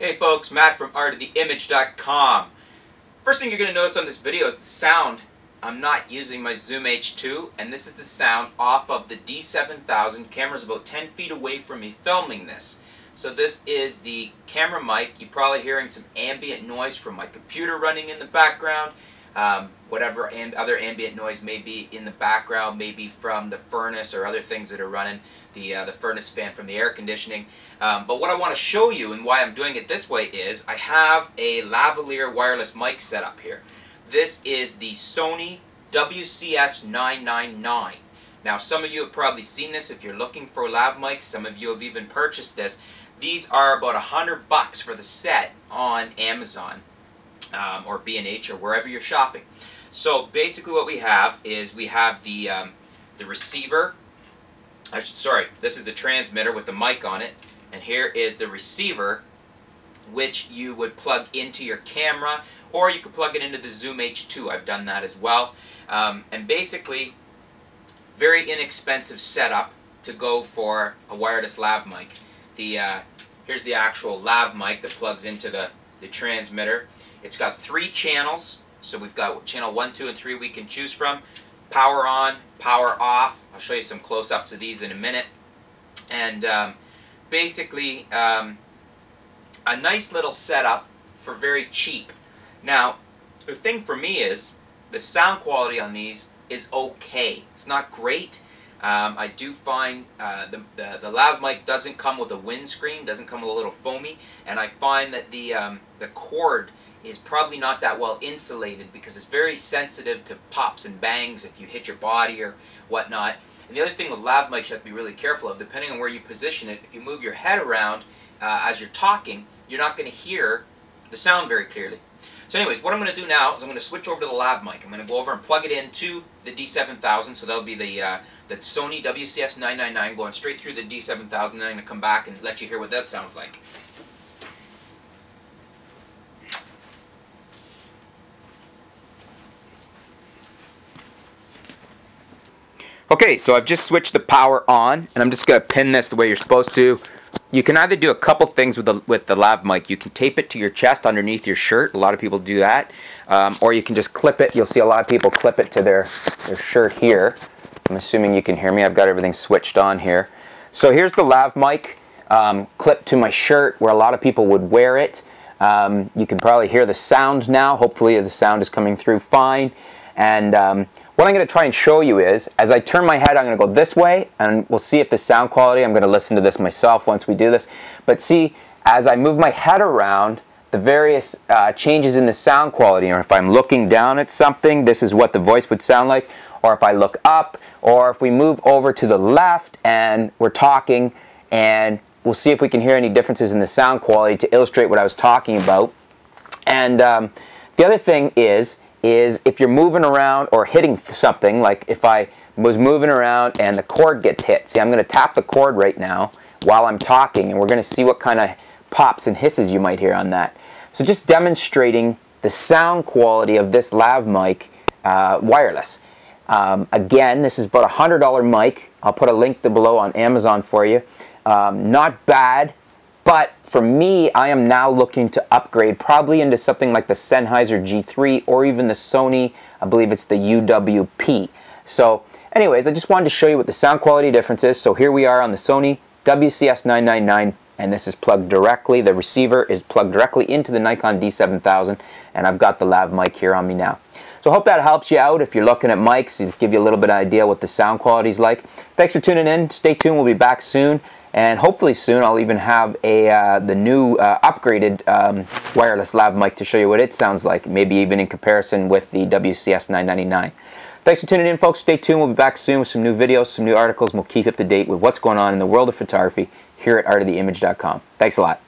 Hey folks, Matt from artoftheimage.com. First thing you're going to notice on this video is the sound. I'm not using my Zoom H2 and this is the sound off of the D7000. Camera's about 10 feet away from me filming this. So this is the camera mic. You're probably hearing some ambient noise from my computer running in the background. Um, whatever other ambient noise may be in the background, maybe from the furnace or other things that are running, the, uh, the furnace fan from the air conditioning. Um, but what I want to show you and why I'm doing it this way is I have a lavalier wireless mic set up here. This is the Sony WCS999. Now some of you have probably seen this if you're looking for lav mics, some of you have even purchased this. These are about a hundred bucks for the set on Amazon um, or B&H or wherever you're shopping. So basically what we have is we have the, um, the receiver, should, sorry, this is the transmitter with the mic on it, and here is the receiver which you would plug into your camera or you could plug it into the Zoom H2. I've done that as well. Um, and basically, very inexpensive setup to go for a wireless lav mic. The uh, Here's the actual lav mic that plugs into the, the transmitter. It's got three channels, so we've got channel 1, 2, and 3 we can choose from. Power on, power off. I'll show you some close-ups of these in a minute. And um, basically, um, a nice little setup for very cheap. Now, the thing for me is, the sound quality on these is okay. It's not great. Um, I do find uh, the, the, the lav mic doesn't come with a windscreen, doesn't come with a little foamy, and I find that the, um, the cord is probably not that well insulated because it's very sensitive to pops and bangs if you hit your body or whatnot. And the other thing with lav mics you have to be really careful of, depending on where you position it, if you move your head around uh, as you're talking, you're not going to hear the sound very clearly. So anyways, what I'm going to do now is I'm going to switch over to the lav mic. I'm going to go over and plug it into the D7000, so that'll be the, uh, the Sony WCS999 going straight through the D7000, and then I'm going to come back and let you hear what that sounds like. Okay, so I've just switched the power on, and I'm just going to pin this the way you're supposed to. You can either do a couple things with the with the lav mic. You can tape it to your chest underneath your shirt. A lot of people do that. Um, or you can just clip it. You'll see a lot of people clip it to their, their shirt here. I'm assuming you can hear me. I've got everything switched on here. So here's the lav mic um, clipped to my shirt where a lot of people would wear it. Um, you can probably hear the sound now. Hopefully the sound is coming through fine. And um, what I'm going to try and show you is, as I turn my head, I'm going to go this way, and we'll see if the sound quality, I'm going to listen to this myself once we do this, but see, as I move my head around, the various uh, changes in the sound quality, or if I'm looking down at something, this is what the voice would sound like, or if I look up, or if we move over to the left and we're talking, and we'll see if we can hear any differences in the sound quality to illustrate what I was talking about. And um, the other thing is, is if you're moving around or hitting something, like if I was moving around and the cord gets hit. See, I'm going to tap the cord right now while I'm talking, and we're going to see what kind of pops and hisses you might hear on that. So just demonstrating the sound quality of this lav mic uh, wireless. Um, again, this is about a $100 mic. I'll put a link below on Amazon for you. Um, not bad, but for me, I am now looking to upgrade probably into something like the Sennheiser G3 or even the Sony, I believe it's the UWP. So anyways, I just wanted to show you what the sound quality difference is. So here we are on the Sony WCS999 and this is plugged directly, the receiver is plugged directly into the Nikon D7000 and I've got the lav mic here on me now. So hope that helps you out if you're looking at mics, give you a little bit of idea what the sound quality is like. Thanks for tuning in. Stay tuned. We'll be back soon and hopefully soon I'll even have a uh, the new uh, upgraded um, wireless lav mic to show you what it sounds like, maybe even in comparison with the WCS 999. Thanks for tuning in, folks. Stay tuned. We'll be back soon with some new videos, some new articles, and we'll keep up to date with what's going on in the world of photography here at artoftheimage.com. Thanks a lot.